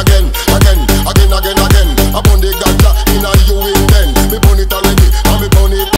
again, again.